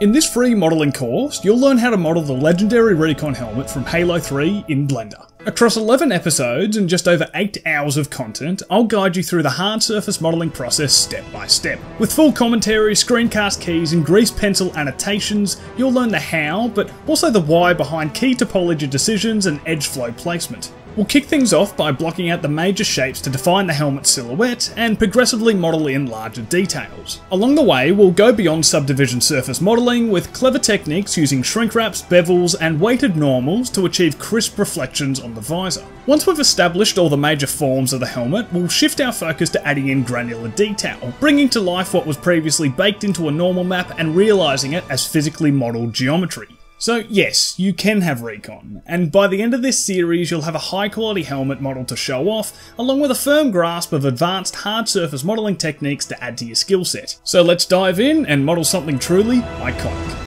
In this free modelling course, you'll learn how to model the legendary Recon helmet from Halo 3 in Blender. Across 11 episodes and just over 8 hours of content, I'll guide you through the hard surface modelling process step by step. With full commentary, screencast keys, and grease pencil annotations, you'll learn the how, but also the why behind key topology decisions and edge flow placement. We'll kick things off by blocking out the major shapes to define the helmet silhouette and progressively model in larger details. Along the way, we'll go beyond subdivision surface modelling with clever techniques using shrink wraps, bevels, and weighted normals to achieve crisp reflections on the visor. Once we've established all the major forms of the helmet, we'll shift our focus to adding in granular detail, bringing to life what was previously baked into a normal map and realising it as physically modelled geometry. So yes, you can have recon, and by the end of this series you'll have a high quality helmet model to show off, along with a firm grasp of advanced hard surface modelling techniques to add to your skill set. So let's dive in and model something truly iconic.